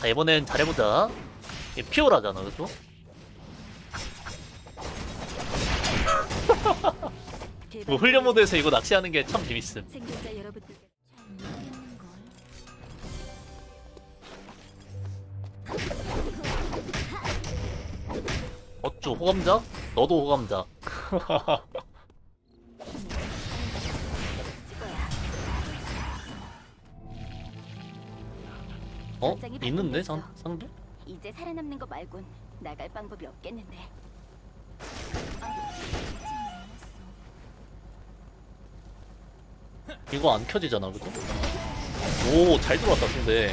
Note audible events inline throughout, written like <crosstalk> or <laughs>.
자, 이번엔 잘해보자. 이게 피오라잖아, 그죠? <laughs> 뭐 훈련 모드에서 이거 낚시하는 게 참 재밌음. 생존자 여러분들. 어쭈 호감자? 너도 호감자. <laughs> 어? 있는데 상, 상대? 이제 살아남는 거 말곤 나갈 방법이 없겠는데. 이거 안 켜지잖아, 그죠? 오, 잘 들어왔다, 상대.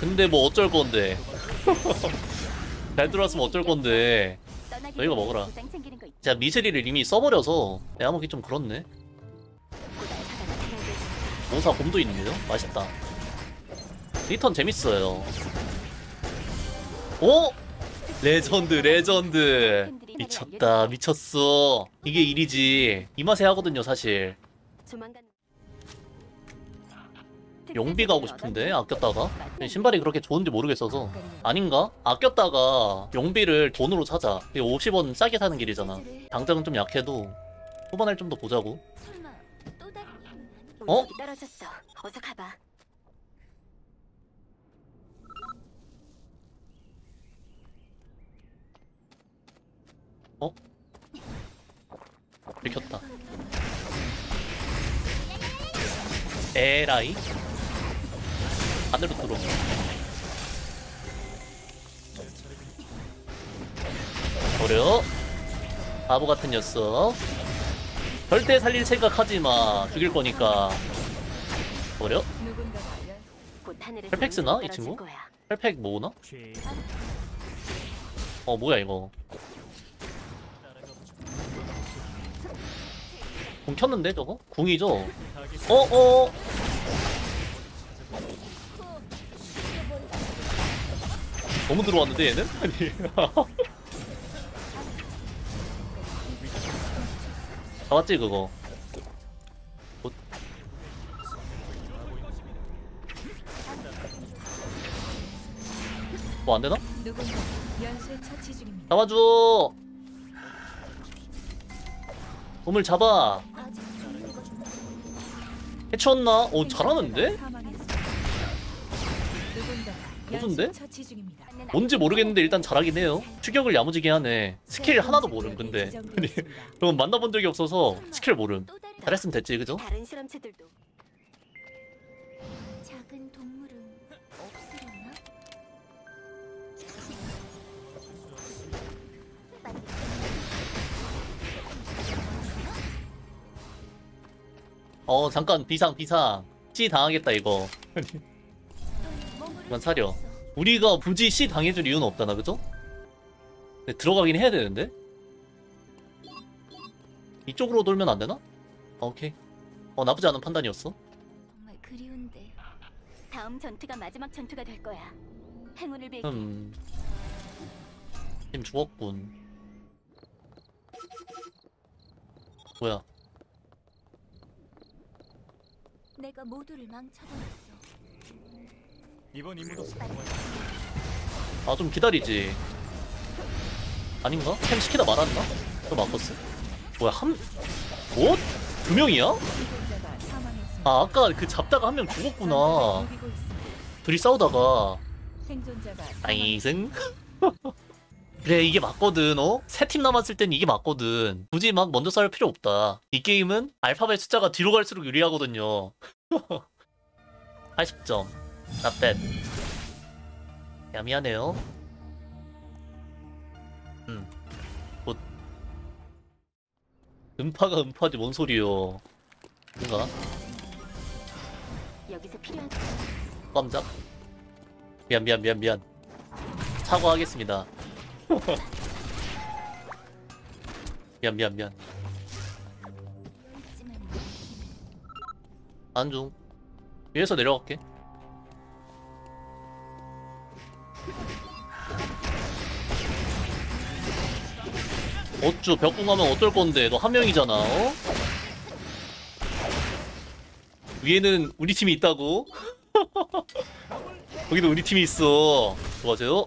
근데 뭐 어쩔 건데. <laughs> 잘 들어왔으면 어쩔 건데. 너희가 먹어라. 제가 미세리를 이미 써버려서 내가 먹기 좀 그렇네. 모사 곰도 있는데요? 맛있다. 리턴 재밌어요. 오! legend, legend. 미쳤다, 미쳤어. 이게 일이지. 이 맛에 하거든요, 사실. 조만간 용비 가고 싶은데, 아꼈다가. 신발이 그렇게 좋은지 모르겠어서. 아닌가? 아꼈다가 용비를 돈으로 사자. 이게 50원 싸게 사는 길이잖아. 당장은 좀 약해도 후반을 좀 더 보자고. 어? 떨어졌어. 어서 가봐. 들켰다. 에라이? 안으로 들어. 버려. 바보 같은 녀석. 절대 살릴 생각하지 마. 죽일 거니까. 버려. 펠팩 쓰나? 운석이 이 친구? 혈팩 모으나? 어 뭐야 이거 궁 켰는데 저거? 궁이죠? 어? 어? 너무 들어왔는데 얘는? 아니 <laughs> 잡았지 그거 good. 뭐 안되나? 누군가 연쇄 처치 중입니다. 잡아줘 몸을 잡아 해치웠나? 오 잘하는데? 중입니다. 뭔지 모르겠는데 일단 잘하긴 해요. 추격을 야무지게 하네. 스킬 하나도 모름 근데. <laughs> 그럼 만나본 적이 없어서 스킬 모름. 잘했으면 됐지 그죠? 어 잠깐 비상 비상. C 당하겠다 이거 <laughs> 그만 사려 우리가 굳이 C 당해줄 이유는 없잖아 그죠? 들어가긴 해야 되는데? 이쪽으로 돌면 안 되나? 어, 오케이 어 나쁘지 않은 판단이었어 정말 그리운데 다음 전투가 마지막 전투가 될 거야. 행운을 빌. 음. 팀 죽었군. 뭐야? 내가 모두를 망쳐버렸어. 이번 임무도 아, 좀 기다리지. 아닌가? 캠 시키다 말았나? 또 바꿨어? 뭐야, 한, 뭐? 두 명이야? 아, 아까 그 잡다가 한 명 죽었구나. 둘이 싸우다가. 나이승? <laughs> 그래, 이게 맞거든, 어? 세 팀 남았을 땐 이게 맞거든. 굳이 막 먼저 싸울 필요 없다. 이 게임은 알파벳 숫자가 뒤로 갈수록 유리하거든요. <laughs> 80점. Not bad. 야, 미안해요. 음. 곧. 음파가 음파지, 뭔 소리요. 뭔가? 여기서 필요한 깜짝. 미안, 미안, 미안, 미안. 사과하겠습니다. 미안, 미안, 미안. 안중. 위에서 내려갈게. 어쭈, 벽궁하면 어떨 건데? 너 한 명이잖아, 어? 위에는 우리 팀이 있다고? <laughs> 거기도 우리 팀이 있어. 좋아하세요?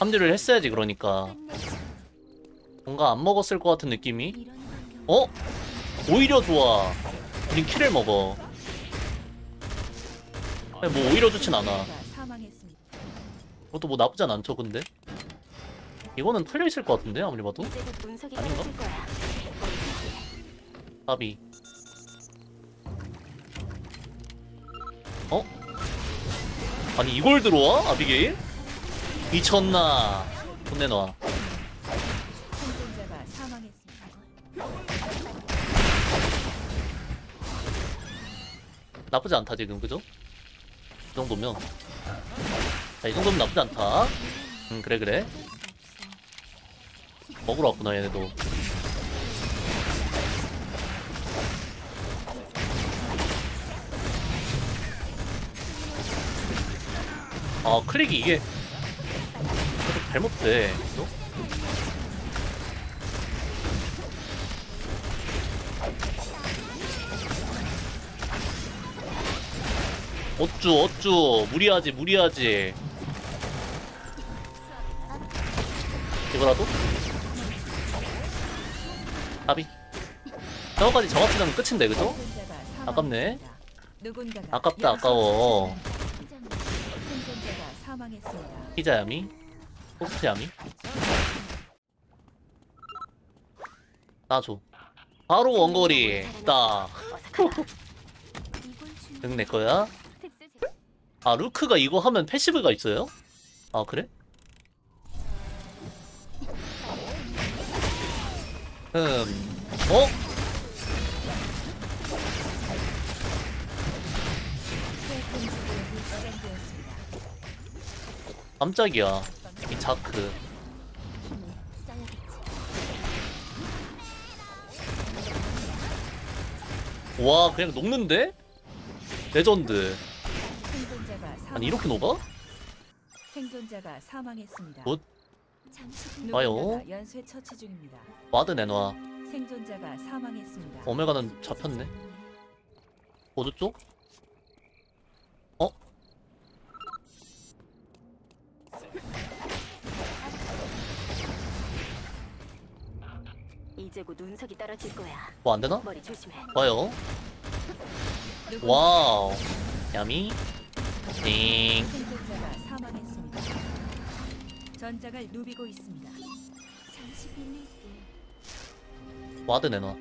합류를 했어야지 그러니까. 뭔가 안 먹었을 것 같은 느낌이. 어? 오히려 좋아. 우린 키를 먹어. 뭐 오히려 좋진 않아. 그것도 뭐 나쁘진 않죠, 근데. 이거는 털려 있을 것 같은데 아무리 봐도. 아닌가? 답이. 어? 아니 이걸 들어와? 아비게일? 미쳤나? 돈 내놔. 나쁘지 않다 지금 그죠? 이 정도면 자, 이 정도면 나쁘지 않다 음 그래 그래 먹으러 왔구나 얘네도 아 클릭이 이게 잘못돼 그죠? 어쭈 어쭈 무리하지 무리하지 이거라도? 답이 저거까지 정확히는 끝인데 그죠? 아깝네. 아깝다, 아까워. 피자야미 포스트야미 나줘 바로 원거리 딱 어서 가라. 응, 내 거야. 특수 제- 아, 루크가 이거 하면 패시브가 있어요? 아, 그래? 음, 어? 깜짝이야. 이 자크. 와, 그냥 녹는데? 레전드. 아니, 이렇게 녹아? 생존자가 사망했습니다. 굿. 와요. 연쇄 처치 중입니다. ward 내놔. 생존자가 사망했습니다. 오메가는 잡혔네. 보드 쪽? 어? 이제 곧 운석이 떨어질 거야. 뭐 안 되나? 머리 조심해. 와요. wow. yummy. 띵. 전장을 누비고 있습니다. 잠시 빌릴게. 와드 내놔.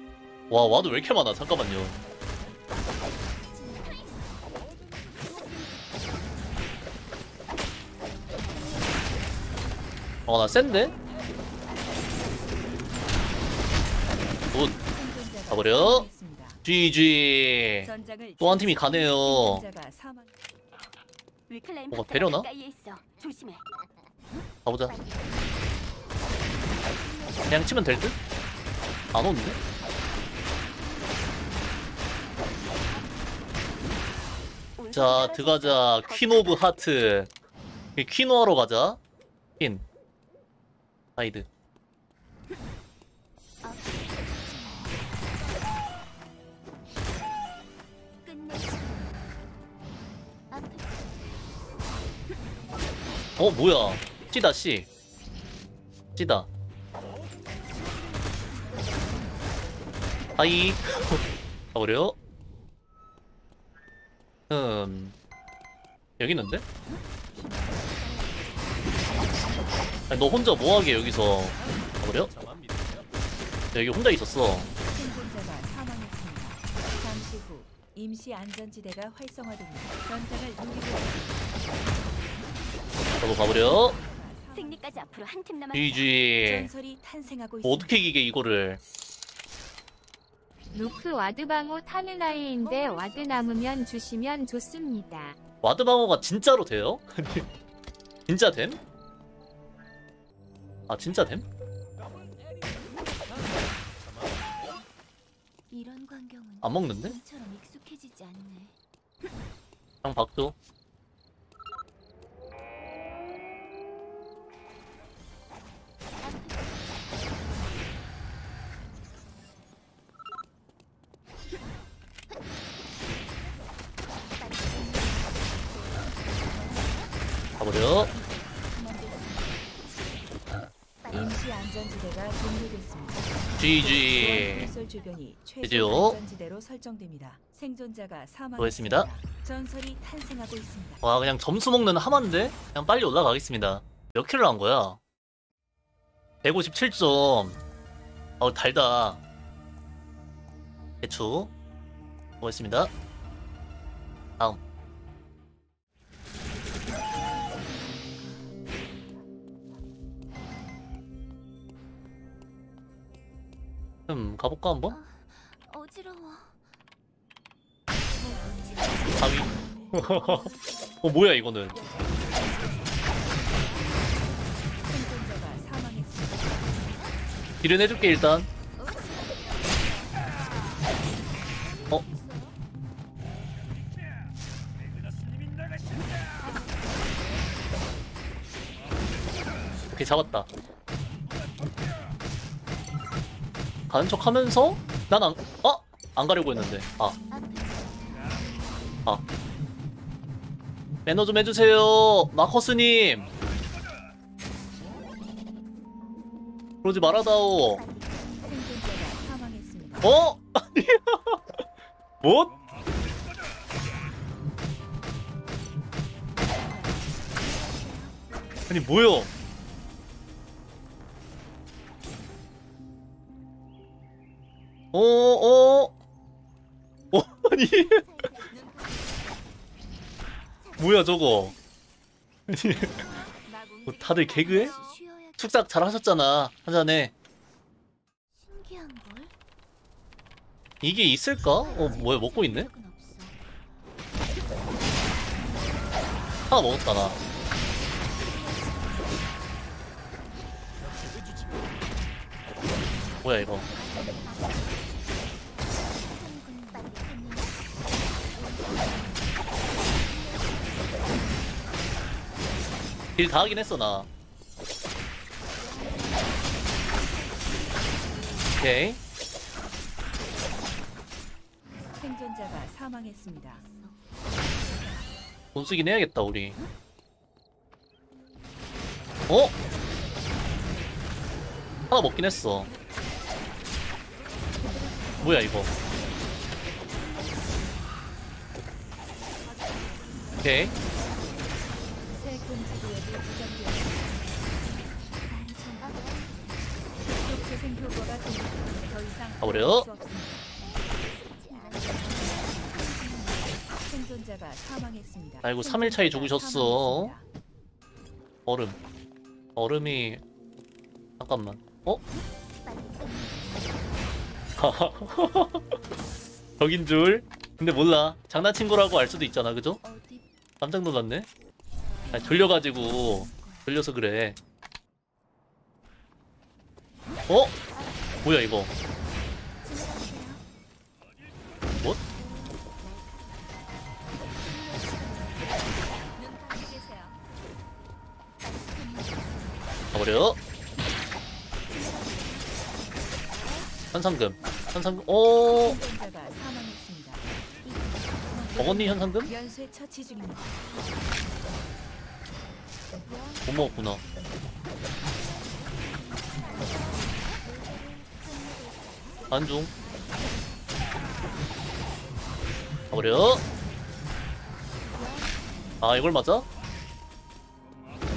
와, 와드 왜 이렇게 많아? 잠깐만요. 어, 나 센데? good. 가버려. GG. 전장을 또 한 팀이 가네요. 사망. 뭐가? 가까이에 있어. 조심해. 가보자. 그냥 치면 될 듯? 안 오는데? 자. 거야. queen of heart. 이 queen호하러 가자. queen. side. 어, 뭐야. 찌다, 씨. 찌다. 하이. <laughs> 가버려. 음. 여기 있는데? 아니, 너 혼자 뭐하게 여기서 가버려? 여기 혼자 있었어. 생존자가 사망했습니다. 잠시 후 임시 안전지대가 활성화됩니다. 전장을. 저도 가버려. 승리까지 앞으로 한 팀. 전설이 탄생하고 있습니다. 뭐 어떻게 이기게 이거를. 루크 ward 방어 타는 아이인데 ward 남으면 주시면 좋습니다. ward 방어가 진짜로 돼요? <laughs> 진짜 됨? 아 진짜 됨? 이런 광경은 안 먹는데? 처럼 익숙해지지 않네. 그냥 박도 가버려. 임시 안전지대가 종료됐습니다. GG. 주변이 최종? 안전지대로 설정됩니다. 생존자가 사망했습니다. 전설이 탄생하고 있습니다. 와 그냥 점수 먹는 하만데 그냥 빨리 올라가겠습니다 몇 킬로 한 거야? 157점 어 달다 대추 수고했습니다 음 가볼까 한번? 어지러워. 가위 <laughs> 어 뭐야 이거는. 딜은 해줄게 일단 어? 오케이 잡았다 가는 척 하면서 난 안, 어? 안 가려고 했는데 아. 아. 매너 좀 해주세요 마커스님 그러지 말아다오. 어? 아니야. <laughs> 뭐? 아니 뭐요? 어, 어, 어, 아니 뭐야 저거? 뭐 다들 개그해? 축삭 잘 하셨잖아 한 잔에 신기한 걸? 이게 있을까? 어 뭐야 먹고 있네? 하나 먹었다 나 뭐야 이거 딜 다 하긴 했어 나. 오케이. 생존자가 사망했습니다. 돈 쓰긴 해야겠다 우리. 어? 하나 먹긴 했어. 뭐야 이거? 오케이 했습니다. 아이고, 삼일 차이 생존자가 죽으셨어. 얼음. 얼음이 잠깐만. 어? <laughs> 적인 줄 근데 몰라. 장난친 거라고 알 수도 있잖아 그죠? 깜짝 놀랐네. 아니, 졸려가지고 졸려서 그래 어? 뭐야 이거 뭐? 가버려 현상금 현상금 오 사망했습니다. 먹었니 현상금? 못 먹었구나 안중 가버려 아 이걸 맞아?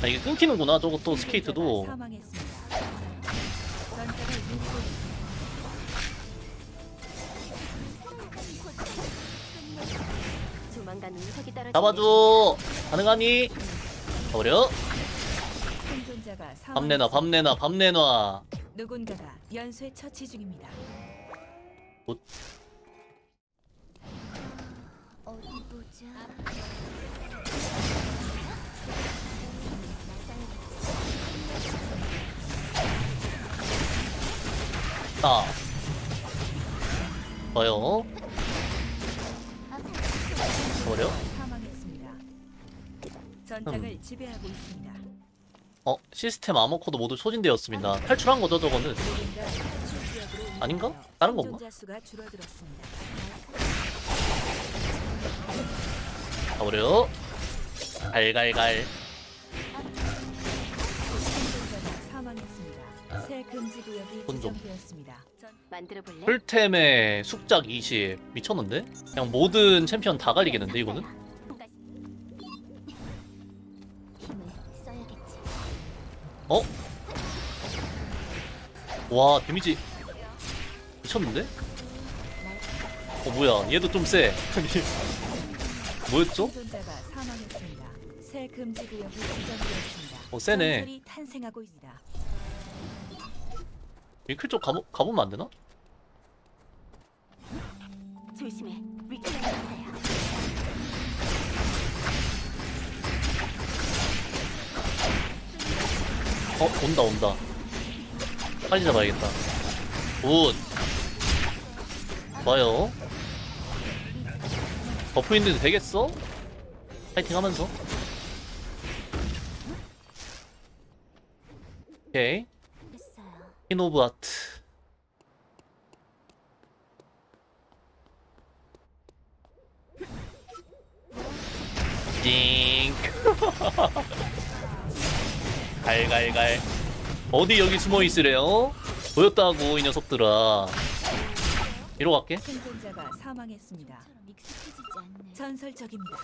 아 이게 끊기는구나 저거 또 스케이트도 잡아줘 가능하니? 가버려 생존자가 밥 내놔 밥 사망했습니다. 내놔 밥 내놔 누군가가 연쇄 처치 중입니다. 어디 보자. 아 좋아요 가버려 사망했습니다. 전장을 지배하고 있습니다. 어 시스템 암호 코드 모두 소진되었습니다 탈출한 거죠 저거는 아닌가? 다른 건가? 가버려 갈갈갈 혼종 풀템의 숙작 20 미쳤는데? 그냥 모든 챔피언 다 갈리겠는데 이거는? 어? 와 데미지 미쳤는데? 어 뭐야 얘도 좀 세. <laughs> 뭐였죠? 어 세네. 위클 쪽 가보, 가보면 안 되나? 조심해. 위클 어 온다 온다. 빨리 잡아야겠다. good. 좋아요. buff 있는데 되겠어? 파이팅 하면서. 오케이. of heart. 띵. <laughs> 갈갈갈. 어디 여기 숨어 있으래요? 보였다고 이 녀석들아. 이로 갈게. 생존자가 사망했습니다. 처럼 익숙해지지 않네. 전설적입니다.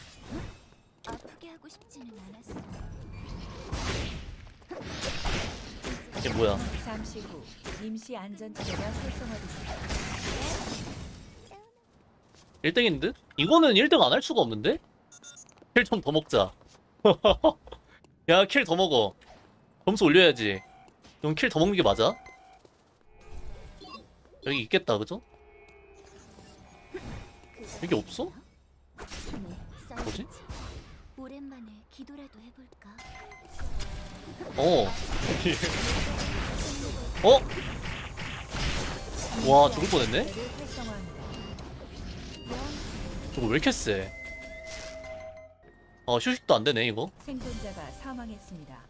아프게 하고 싶지는 않았어. 이게 뭐야? 잠시 후 임시 안전지대가 활성화됩니다. 1등인 듯? 이거는 1등 안 할 수가 없는데? kill 좀 더 먹자. <laughs> 야, kill 더 먹어. 점수 올려야지. 이건 kill 더 먹는 게 맞아? 여기 있겠다, 그죠? 여기 없어? 뭐지? 오랜만에 기도라도 해볼까? 어. 어? 와, 죽을 뻔했네? 저거 왜 이렇게 세? 어, 휴식도 안 되네, 이거. 생존자가 사망했습니다.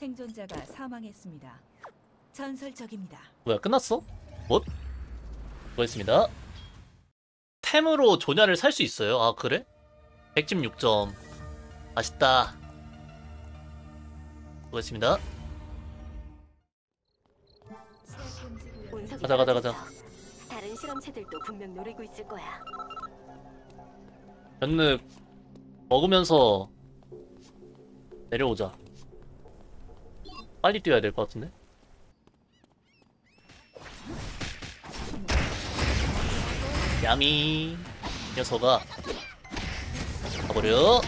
생존자가 사망했습니다. 전설적입니다. 뭐야 끝났어? 뭐? 수고했습니다 템으로 조냐를 살 수 있어요 아 그래? 116점 아쉽다 수고했습니다 가자, 가자, 가자. 다른 실험체들도 분명 노리고 있을 거야. 변늪 먹으면서 내려오자 빨리 뛰어야 될 것 같은데 야미 녀석아 가버려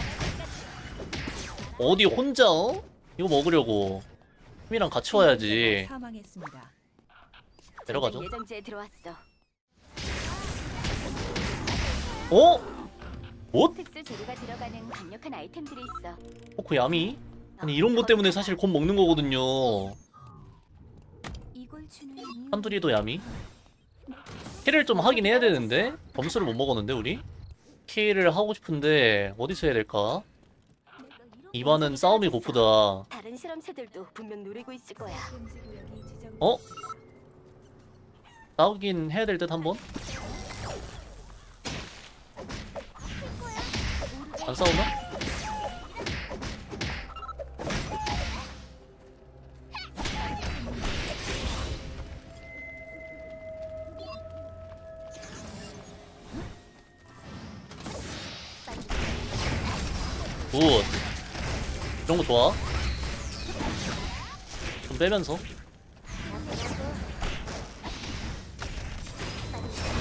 어디 혼자 어? 이거 먹으려고 팀이랑 같이 와야지 사망했습니다. 내려가죠 예정지에 들어왔어. 어? 뭐? 특수 재료가 들어가는 강력한 아이템들이 있어. 포크 야미? 아니 이런 것 때문에 사실 곧 먹는 거거든요. 한두리도 야미 킬을 좀 하긴 해야 되는데 점수를 못 먹었는데 우리 킬을 하고 싶은데 어디서 해야 될까 이번은 싸움이 고프다 다른 실험체들도 분명 노리고 있을 거야. 어? 싸우긴 해야 될 듯 한번 안 싸우나? 거 좋아 좀 빼면서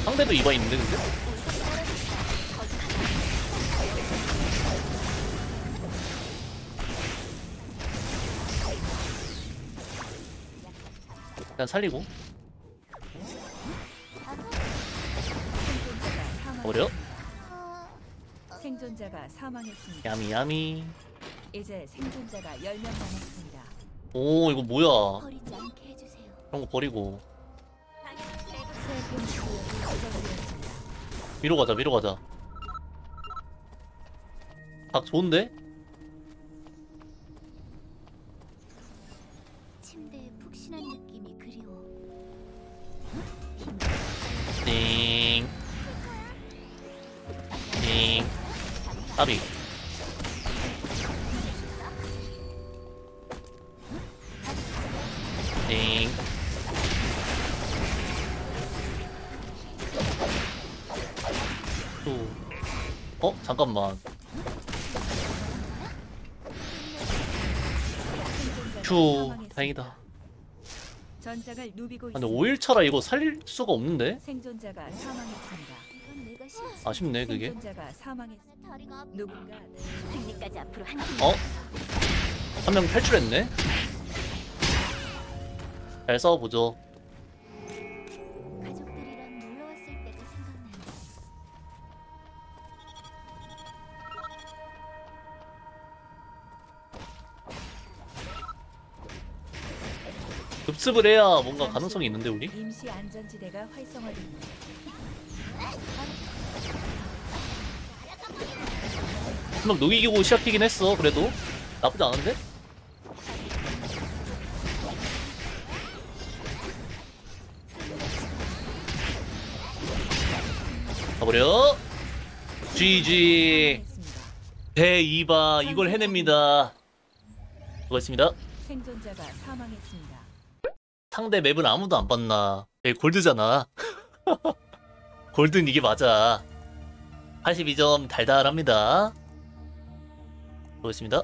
상대도 이바 있는데 근데? 일단 살리고. 버려 생존자가 사망했습니다. 야미 야미 이제 생존자가 10명 남았습니다. 오 이거 뭐야 버리지 않게 해주세요. 그런 거 버리고 새 금지 구역이 지정되었습니다. 위로 가자 위로 가자 각 좋은데? 침대에 푹신한 느낌이 그리워. 띵. 띵. 까비. 잠깐만 휴. 다행이다 전장을 누비고 아, 근데 있습니다. 5일차라 이거 살릴 수가 없는데 생존자가 사망했습니다. 아쉽네 그게 생존자가 사망했습니다. 다리가 아파. 누군가 승리까지 앞으로 한 어? 한 명 탈출했네 잘 싸워보죠 급습을 해야 뭔가 가능성이 있는데 우리? 임시 안전지대가 활성화됩니다. 한명 녹이고 시작이긴 했어 그래도 나쁘지 않은데? 가버려 GG 사망했습니다. 대2바 이걸 해냅니다 수고했습니다 생존자가 사망했습니다. 상대 맵은 아무도 안 봤나? 네, 골드잖아. <laughs> 골드는 이게 맞아. 82점 달달합니다. 수고했습니다